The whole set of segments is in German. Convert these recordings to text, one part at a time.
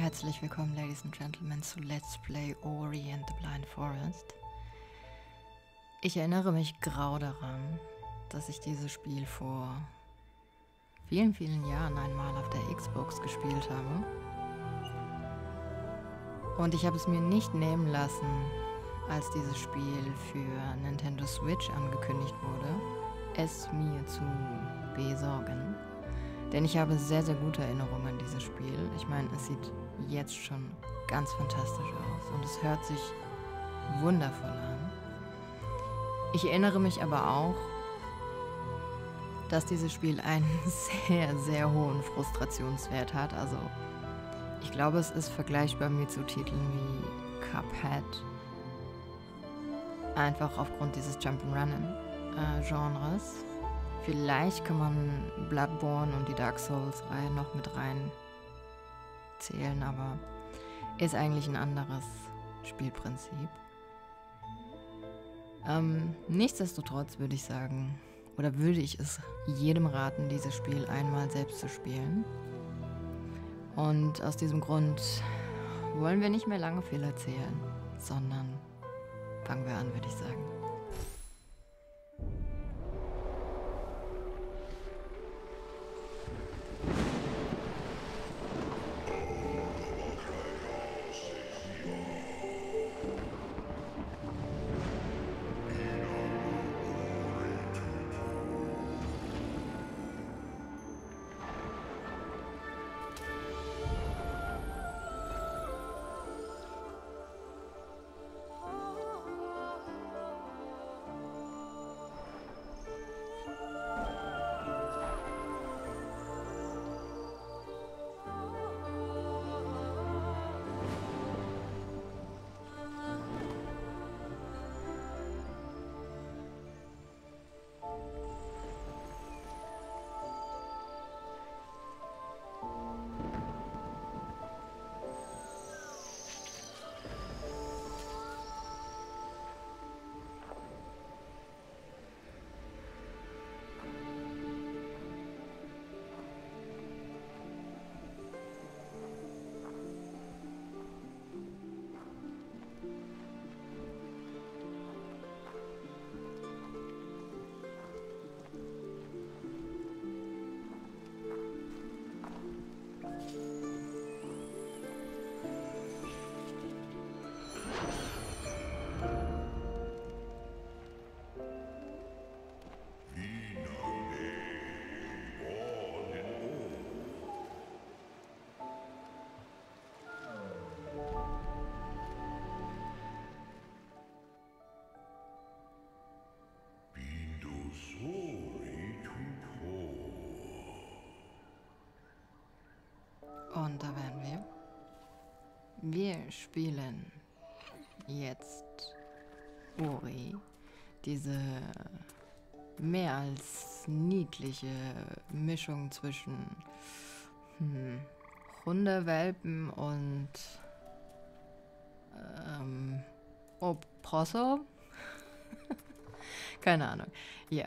Herzlich willkommen, Ladies and Gentlemen, zu Let's Play Ori and the Blind Forest. Ich erinnere mich grau daran, dass ich dieses Spiel vor vielen, vielen Jahren einmal auf der Xbox gespielt habe. Und ich habe es mir nicht nehmen lassen, als dieses Spiel für Nintendo Switch angekündigt wurde, es mir zu besorgen. Denn ich habe sehr, sehr gute Erinnerungen an dieses Spiel. Ich meine, es sieht jetzt schon ganz fantastisch aus und es hört sich wundervoll an. Ich erinnere mich aber auch, dass dieses Spiel einen sehr, sehr hohen Frustrationswert hat. Also ich glaube, es ist vergleichbar mit so Titeln wie Cuphead. Einfach aufgrund dieses Jump'n'Run-Genres. Äh, Vielleicht kann man Bloodborne und die Dark Souls-Reihe noch mit rein zählen, aber ist eigentlich ein anderes Spielprinzip. Ähm, nichtsdestotrotz würde ich sagen, oder würde ich es jedem raten, dieses Spiel einmal selbst zu spielen. Und aus diesem Grund wollen wir nicht mehr lange viel erzählen, sondern fangen wir an, würde ich sagen. Und da wären wir. Wir spielen jetzt Ori, diese mehr als niedliche Mischung zwischen hm, Hundewelpen und ähm, Oprosso. Keine Ahnung. Ja.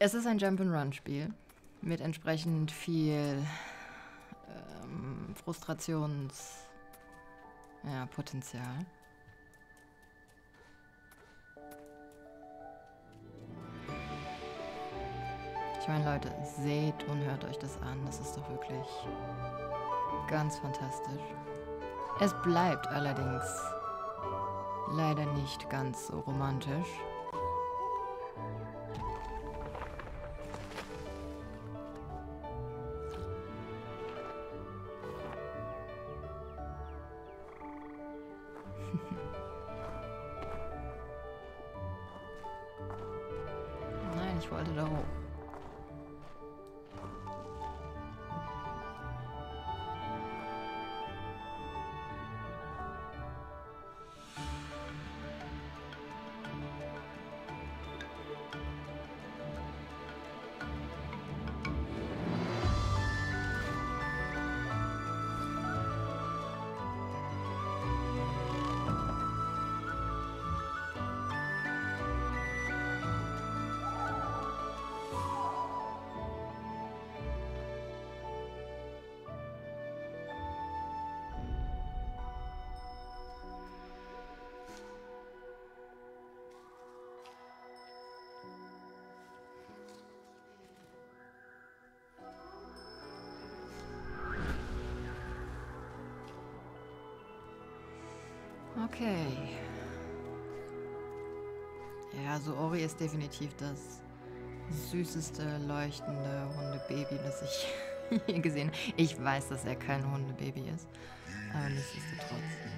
Es ist ein Jump-and-Run-Spiel mit entsprechend viel Frustrations ja. Ich meine, Leute, seht und hört euch das an. Das ist doch wirklich ganz fantastisch. Es bleibt allerdings leider nicht ganz so romantisch. Okay. Ja, so Ori ist definitiv das süßeste leuchtende Hundebaby, das ich je gesehen habe. Ich weiß, dass er kein Hundebaby ist, aber nichtsdestotrotz.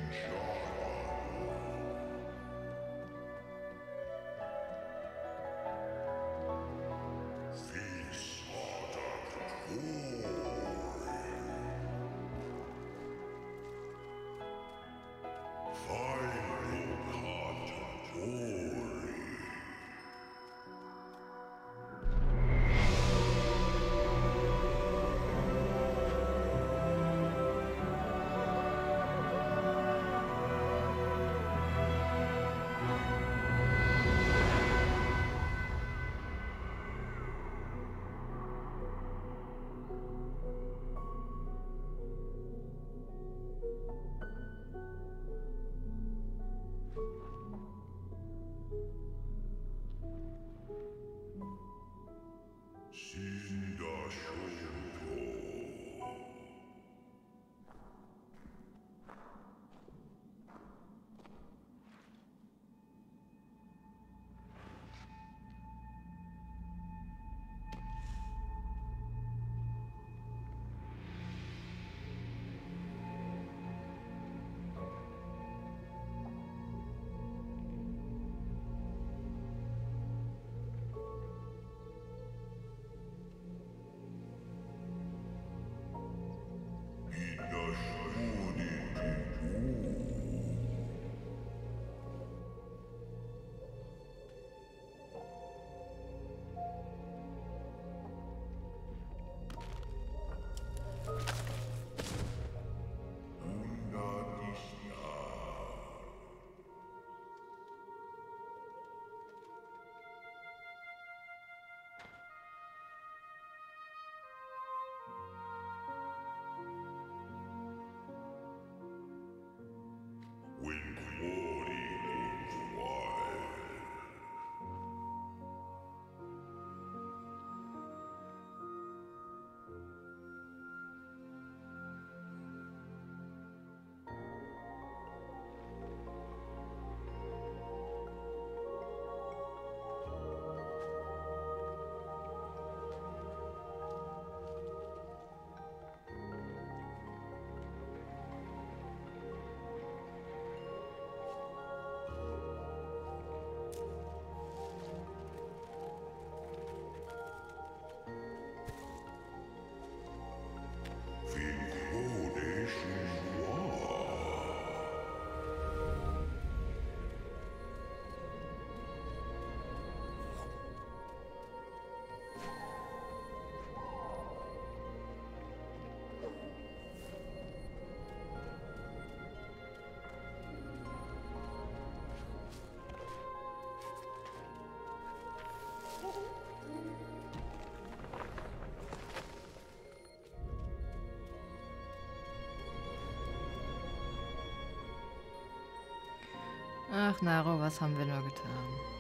Ach, Naro, was haben wir nur getan?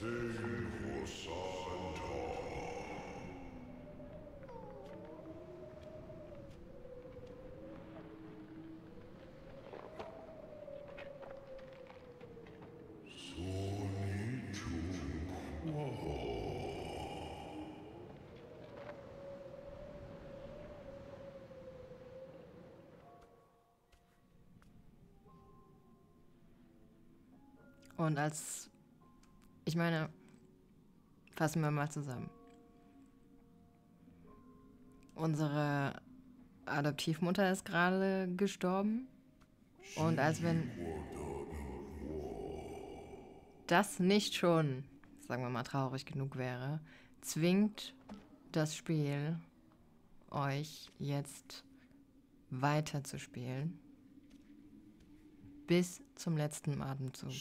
Sing your Santar. Und als ich meine, fassen wir mal zusammen. unsere Adoptivmutter ist gerade gestorben. Und als wenn das nicht schon, sagen wir mal, traurig genug wäre, zwingt das Spiel euch jetzt weiter zu spielen. Bis zum letzten Atemzug.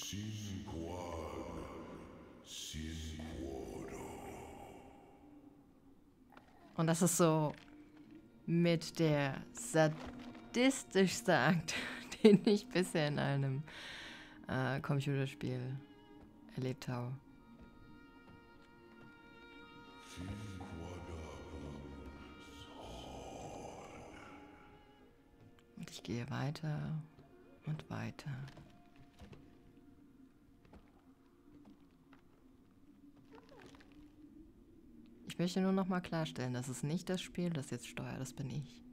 Und das ist so mit der sadistischste Akt, den ich bisher in einem äh, Computerspiel erlebt habe. Und ich gehe weiter und weiter. Möchte nur noch mal klarstellen, das ist nicht das Spiel, das jetzt steuert, das bin ich.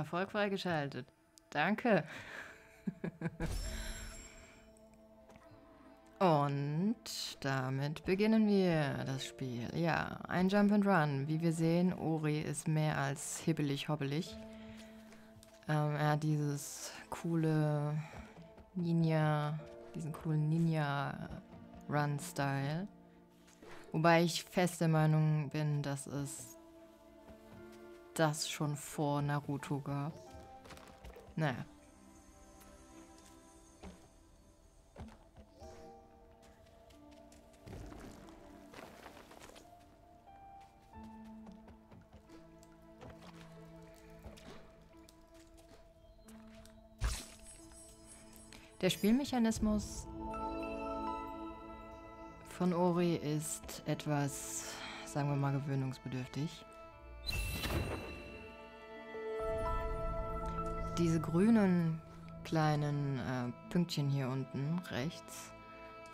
Erfolg freigeschaltet. Danke. Und damit beginnen wir das Spiel. Ja, ein Jump and Run. Wie wir sehen, Ori ist mehr als hibbelig-hobbelig. Ähm, er hat dieses coole Ninja, diesen coolen Ninja-Run-Style. Wobei ich feste Meinung bin, dass es das schon vor Naruto gab. Naja. Der Spielmechanismus von Ori ist etwas, sagen wir mal, gewöhnungsbedürftig. Diese grünen kleinen äh, Pünktchen hier unten rechts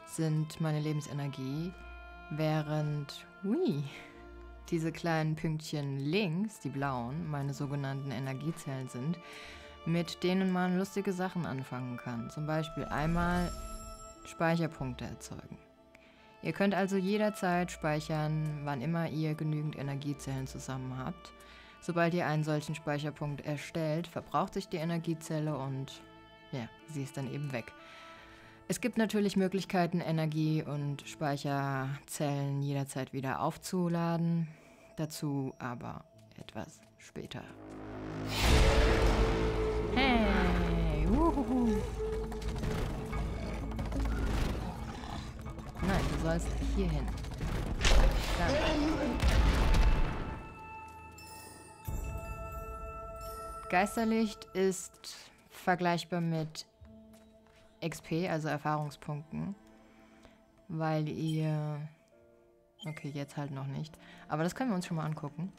sind meine Lebensenergie, während hui, diese kleinen Pünktchen links, die blauen, meine sogenannten Energiezellen sind, mit denen man lustige Sachen anfangen kann. Zum Beispiel einmal Speicherpunkte erzeugen. Ihr könnt also jederzeit speichern, wann immer ihr genügend Energiezellen zusammen habt. Sobald ihr einen solchen Speicherpunkt erstellt, verbraucht sich die Energiezelle und ja, sie ist dann eben weg. Es gibt natürlich Möglichkeiten, Energie- und Speicherzellen jederzeit wieder aufzuladen. Dazu aber etwas später. Hey! Wuhuhu. Nein, du sollst hier hin. Danke. Geisterlicht ist vergleichbar mit XP, also Erfahrungspunkten, weil ihr... Okay, jetzt halt noch nicht. Aber das können wir uns schon mal angucken.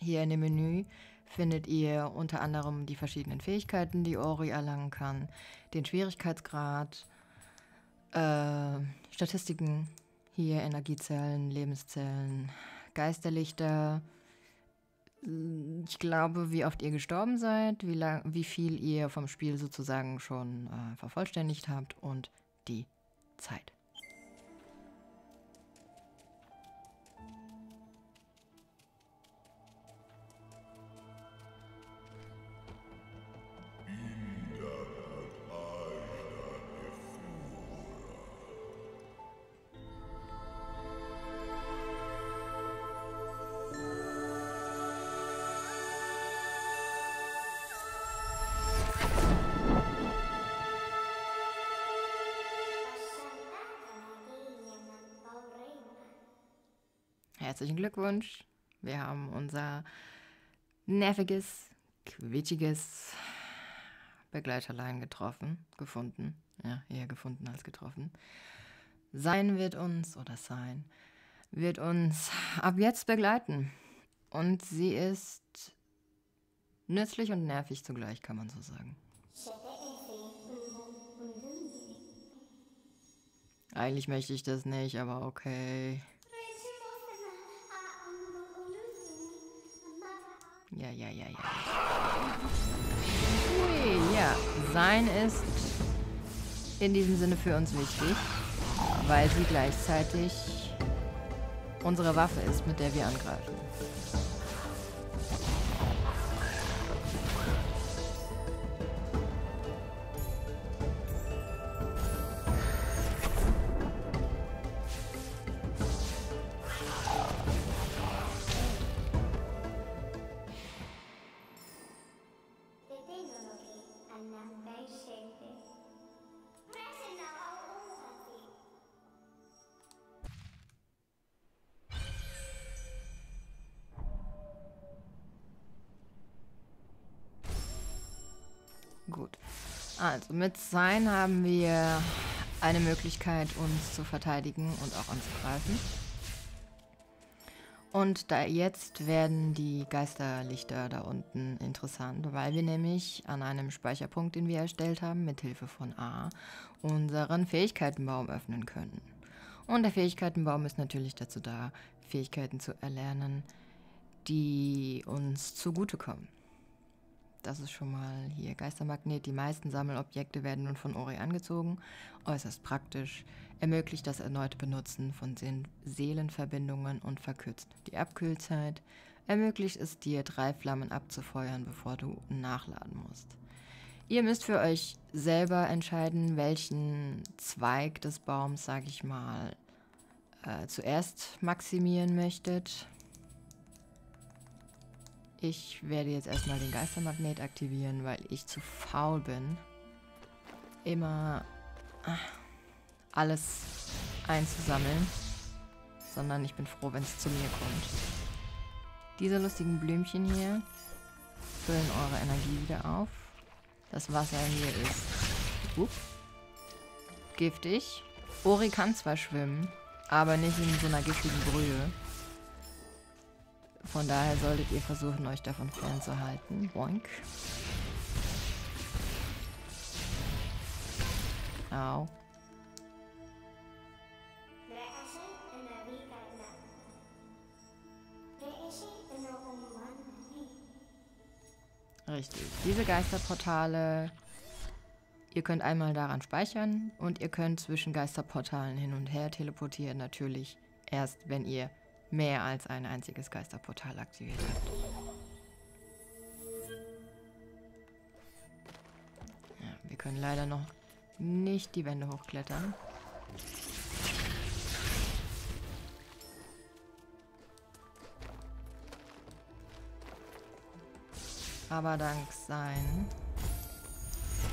Hier in dem Menü findet ihr unter anderem die verschiedenen Fähigkeiten, die Ori erlangen kann, den Schwierigkeitsgrad, äh, Statistiken, hier Energiezellen, Lebenszellen, Geisterlichter, ich glaube, wie oft ihr gestorben seid, wie, lang, wie viel ihr vom Spiel sozusagen schon äh, vervollständigt habt und die Zeit. Herzlichen Glückwunsch. Wir haben unser nerviges, quitschiges Begleiterlein getroffen, gefunden. Ja, eher gefunden als getroffen. Sein wird uns, oder sein, wird uns ab jetzt begleiten. Und sie ist nützlich und nervig zugleich, kann man so sagen. Eigentlich möchte ich das nicht, aber okay. Ja, ja, ja, ja. Ui, ja. Sein ist in diesem Sinne für uns wichtig, weil sie gleichzeitig unsere Waffe ist, mit der wir angreifen. Mit Sein haben wir eine Möglichkeit, uns zu verteidigen und auch anzugreifen. Und da jetzt werden die Geisterlichter da unten interessant, weil wir nämlich an einem Speicherpunkt, den wir erstellt haben, mit Hilfe von A, unseren Fähigkeitenbaum öffnen können. Und der Fähigkeitenbaum ist natürlich dazu da, Fähigkeiten zu erlernen, die uns zugutekommen. Das ist schon mal hier Geistermagnet. Die meisten Sammelobjekte werden nun von Ori angezogen. Äußerst praktisch. Ermöglicht das erneute Benutzen von Seelenverbindungen und verkürzt die Abkühlzeit. Ermöglicht es dir, drei Flammen abzufeuern, bevor du nachladen musst. Ihr müsst für euch selber entscheiden, welchen Zweig des Baums, sag ich mal, äh, zuerst maximieren möchtet. Ich werde jetzt erstmal den Geistermagnet aktivieren, weil ich zu faul bin, immer ah, alles einzusammeln, sondern ich bin froh, wenn es zu mir kommt. Diese lustigen Blümchen hier füllen eure Energie wieder auf. Das Wasser hier ist up, giftig. Ori kann zwar schwimmen, aber nicht in so einer giftigen Brühe. Von daher solltet ihr versuchen, euch davon fernzuhalten. Boink. Au. Richtig. Diese Geisterportale, ihr könnt einmal daran speichern und ihr könnt zwischen Geisterportalen hin und her teleportieren. Natürlich erst, wenn ihr mehr als ein einziges Geisterportal aktiviert habt. Ja, wir können leider noch nicht die Wände hochklettern. Aber dank sein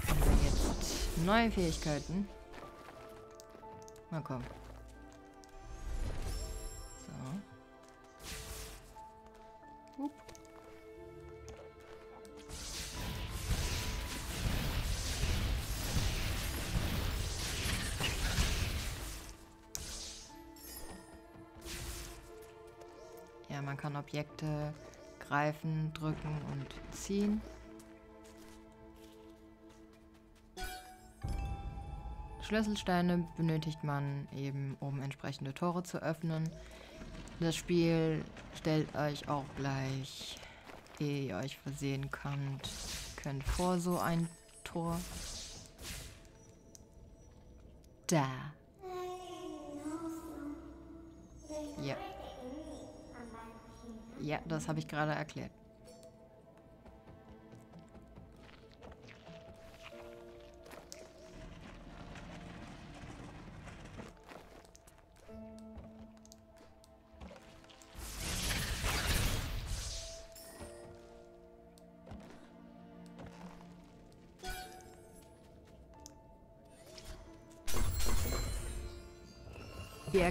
haben wir jetzt neue Fähigkeiten. Na komm. Objekte greifen, drücken und ziehen. Schlüsselsteine benötigt man eben, um entsprechende Tore zu öffnen. Das Spiel stellt euch auch gleich, ehe ihr euch versehen könnt, könnt vor so ein Tor. Da. Ja. Ja, das habe ich gerade erklärt.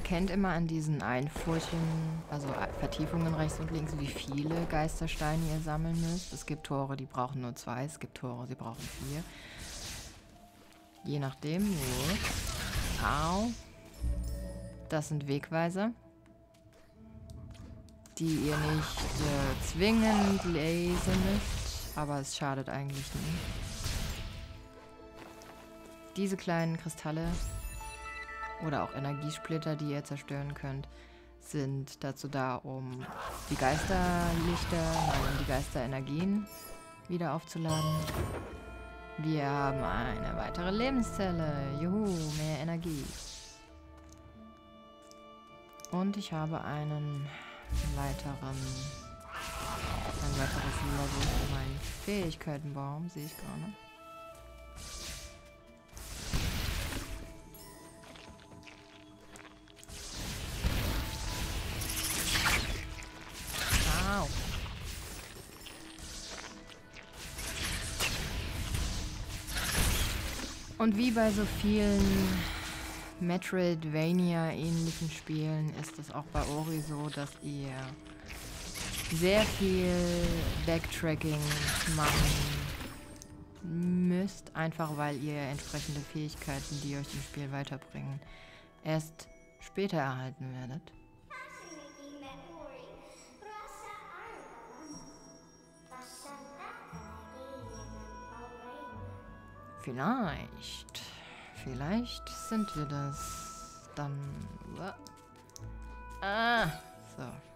Erkennt immer an diesen Einfurchen, also Vertiefungen rechts und links, wie viele Geistersteine ihr sammeln müsst. Es gibt Tore, die brauchen nur zwei, es gibt Tore, die brauchen vier. Je nachdem. Gut. Au. Das sind Wegweiser, die ihr nicht äh, zwingend lesen müsst, aber es schadet eigentlich nicht. Diese kleinen Kristalle oder auch Energiesplitter, die ihr zerstören könnt, sind dazu da, um die Geisterlichter, nein, um die Geisterenergien wieder aufzuladen. Wir haben eine weitere Lebenszelle. Juhu, mehr Energie. Und ich habe einen weiteren, ein weiteres Level für meinen Fähigkeitenbaum, sehe ich gerade. Und wie bei so vielen Metroidvania-ähnlichen Spielen ist es auch bei Ori so, dass ihr sehr viel Backtracking machen müsst, einfach weil ihr entsprechende Fähigkeiten, die euch im Spiel weiterbringen, erst später erhalten werdet. Vielleicht. Vielleicht sind wir das dann. Ah, so.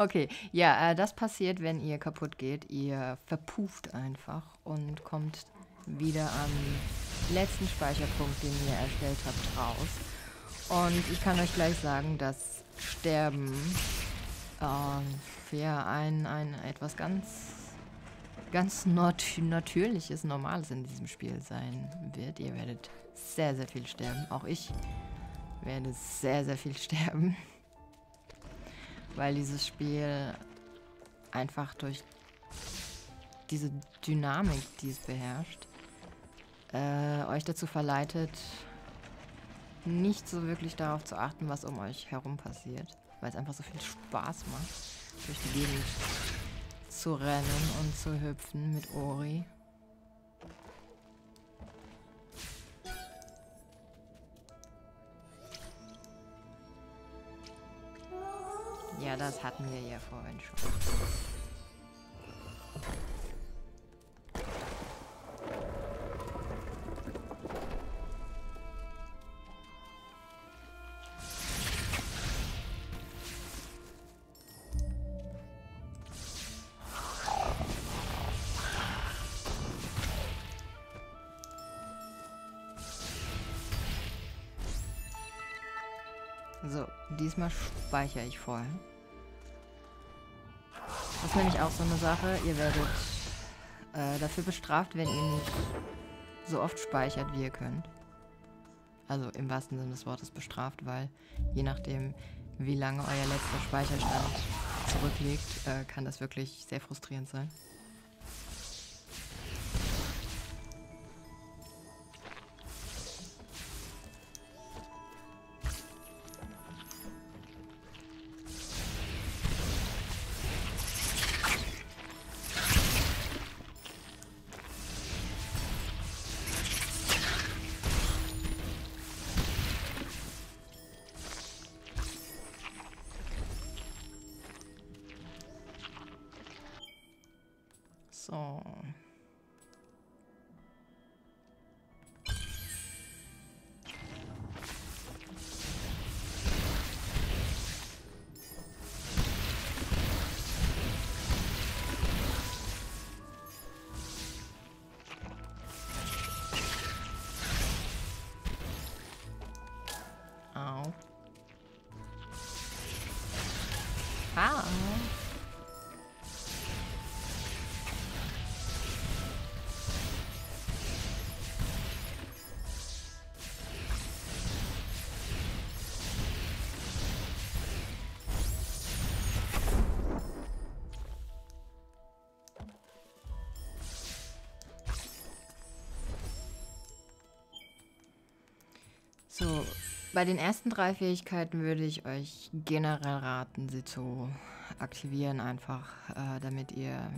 Okay, ja, äh, das passiert, wenn ihr kaputt geht. Ihr verpuft einfach und kommt wieder am letzten Speicherpunkt, den ihr erstellt habt, raus. Und ich kann euch gleich sagen, dass Sterben äh, ja ein, ein etwas ganz ganz nat natürliches, normales in diesem Spiel sein wird. Ihr werdet sehr, sehr viel sterben. Auch ich werde sehr, sehr viel sterben weil dieses Spiel einfach durch diese Dynamik, die es beherrscht, äh, euch dazu verleitet, nicht so wirklich darauf zu achten, was um euch herum passiert, weil es einfach so viel Spaß macht, durch die Gegend zu rennen und zu hüpfen mit Ori. Das hatten wir ja vorhin schon. So, diesmal speichere ich vorher. Das ist nämlich auch so eine Sache. Ihr werdet äh, dafür bestraft, wenn ihr nicht so oft speichert, wie ihr könnt. Also im wahrsten Sinne des Wortes bestraft, weil je nachdem, wie lange euer letzter Speicherstand zurückliegt, äh, kann das wirklich sehr frustrierend sein. So, bei den ersten drei Fähigkeiten würde ich euch generell raten, sie zu aktivieren, einfach äh, damit ihr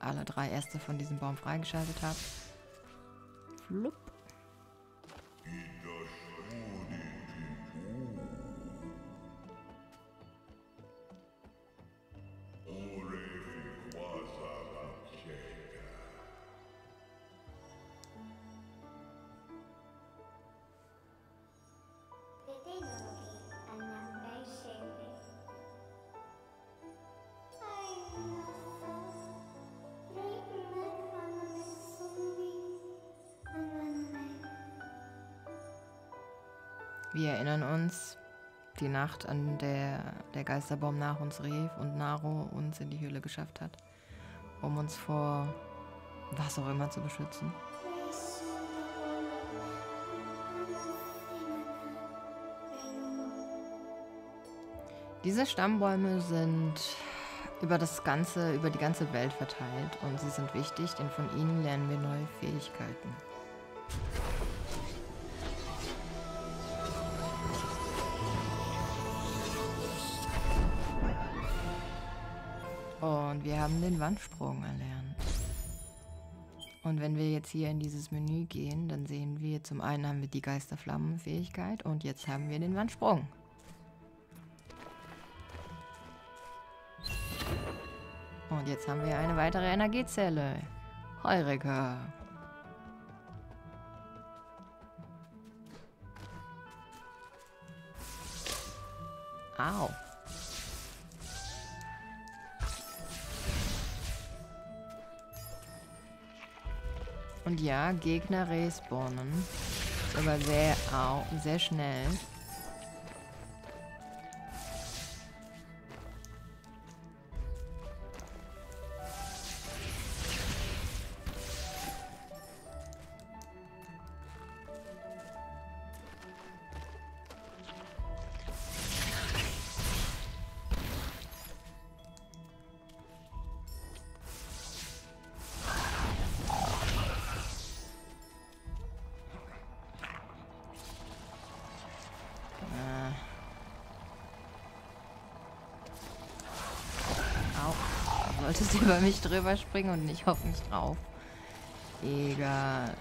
alle drei Äste von diesem Baum freigeschaltet habt. Flupp. Die Nacht, an der der Geisterbaum nach uns rief und Naro uns in die Höhle geschafft hat, um uns vor was auch immer zu beschützen. Diese Stammbäume sind über das ganze, über die ganze Welt verteilt und sie sind wichtig, denn von ihnen lernen wir neue Fähigkeiten. Wir haben den Wandsprung erlernt. Und wenn wir jetzt hier in dieses Menü gehen, dann sehen wir, zum einen haben wir die Geisterflammenfähigkeit und jetzt haben wir den Wandsprung. Und jetzt haben wir eine weitere Energiezelle. Heureka. Au. Und ja, Gegner respawnen. Ist aber sehr, au, sehr schnell. Solltest über mich drüber springen und nicht auf mich drauf. Egal.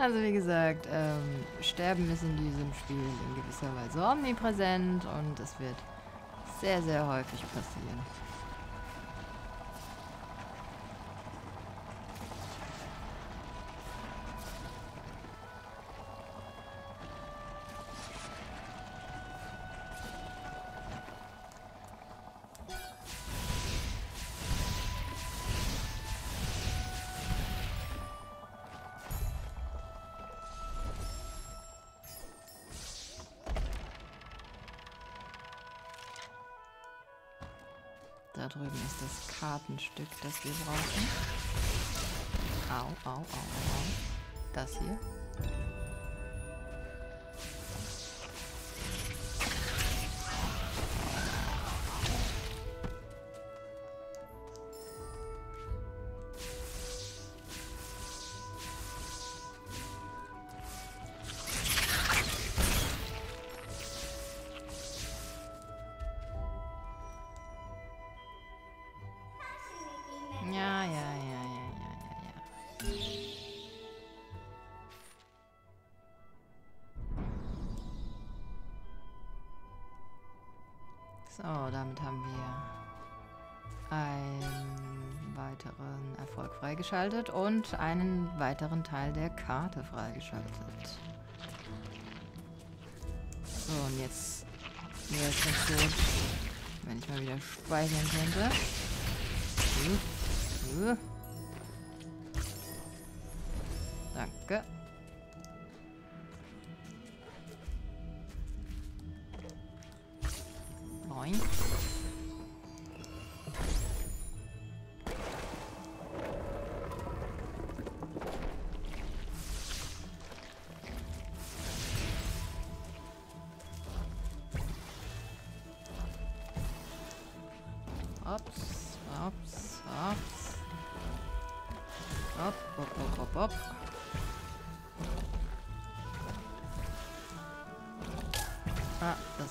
Also wie gesagt, ähm, Sterben ist in diesem Spiel in gewisser Weise omnipräsent und es wird sehr, sehr häufig passieren. Da drüben ist das Kartenstück, das wir brauchen. Au, au, au, au. Das hier. Erfolg freigeschaltet und einen weiteren Teil der Karte freigeschaltet. So, und jetzt wäre es ganz gut, wenn ich mal wieder speichern könnte.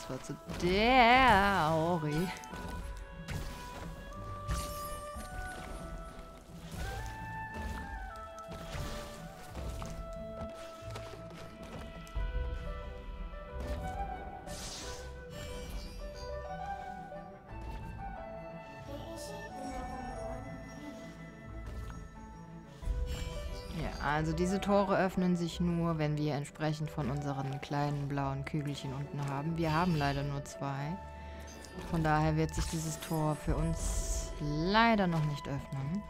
That's a dick. Also diese Tore öffnen sich nur, wenn wir entsprechend von unseren kleinen blauen Kügelchen unten haben. Wir haben leider nur zwei. Von daher wird sich dieses Tor für uns leider noch nicht öffnen.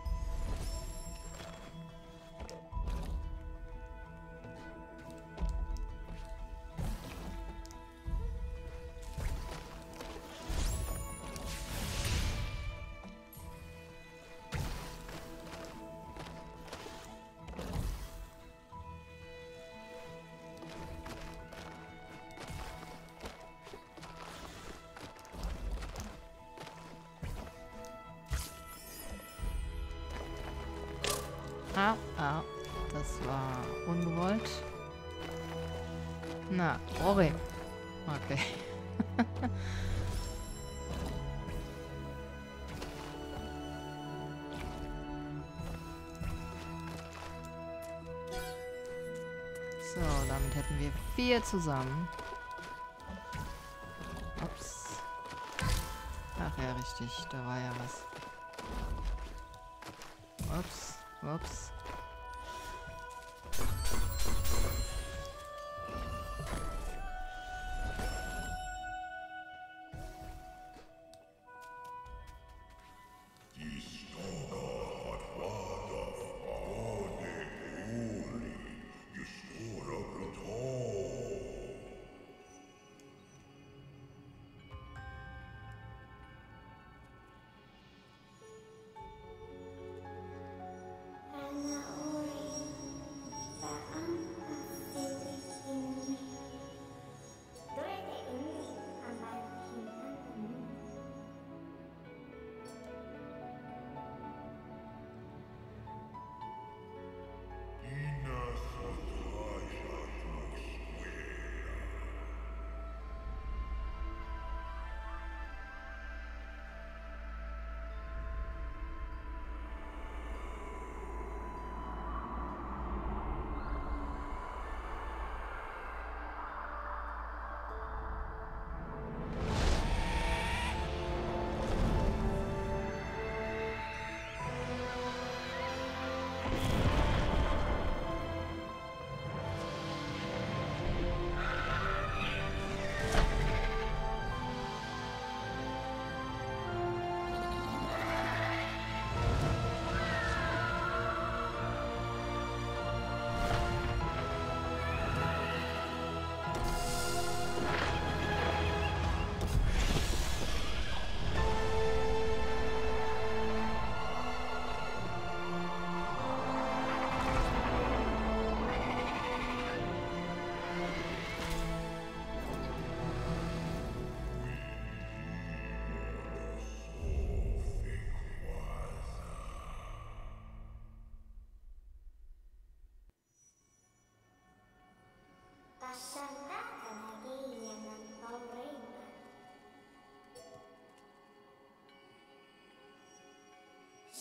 Wir zusammen. Ups. Ach ja, richtig. Da war ja was. Ups. Ups.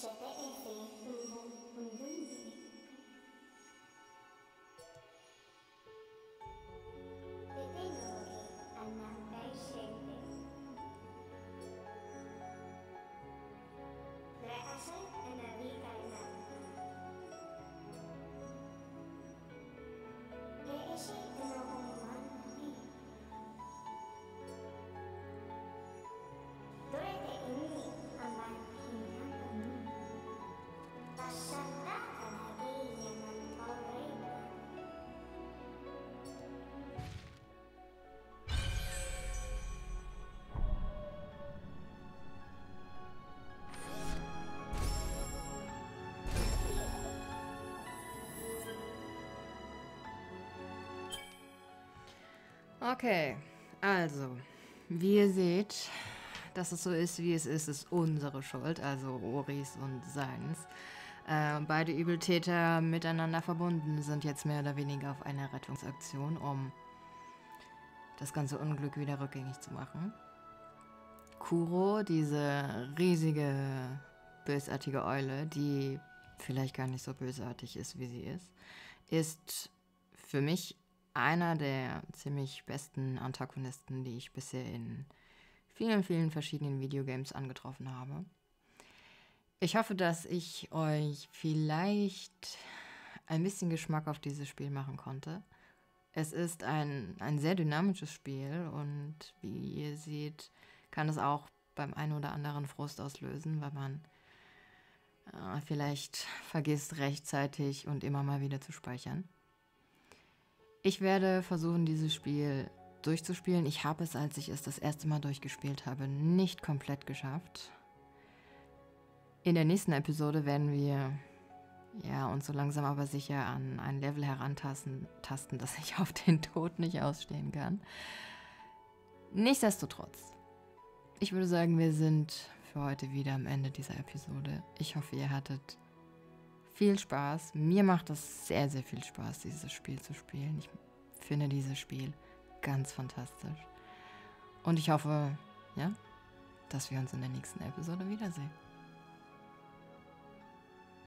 Check it Okay, also, wie ihr seht, dass es so ist, wie es ist, ist unsere Schuld, also Oris und seins. Äh, beide Übeltäter miteinander verbunden sind jetzt mehr oder weniger auf einer Rettungsaktion, um das ganze Unglück wieder rückgängig zu machen. Kuro, diese riesige, bösartige Eule, die vielleicht gar nicht so bösartig ist, wie sie ist, ist für mich einer der ziemlich besten Antagonisten, die ich bisher in vielen, vielen verschiedenen Videogames angetroffen habe. Ich hoffe, dass ich euch vielleicht ein bisschen Geschmack auf dieses Spiel machen konnte. Es ist ein, ein sehr dynamisches Spiel und wie ihr seht, kann es auch beim einen oder anderen Frust auslösen, weil man äh, vielleicht vergisst rechtzeitig und immer mal wieder zu speichern. Ich werde versuchen, dieses Spiel durchzuspielen. Ich habe es, als ich es das erste Mal durchgespielt habe, nicht komplett geschafft. In der nächsten Episode werden wir ja, uns so langsam aber sicher an ein Level herantasten, tasten, dass ich auf den Tod nicht ausstehen kann. Nichtsdestotrotz, ich würde sagen, wir sind für heute wieder am Ende dieser Episode. Ich hoffe, ihr hattet viel Spaß. Mir macht es sehr, sehr viel Spaß, dieses Spiel zu spielen. Ich finde dieses Spiel ganz fantastisch. Und ich hoffe, ja, dass wir uns in der nächsten Episode wiedersehen.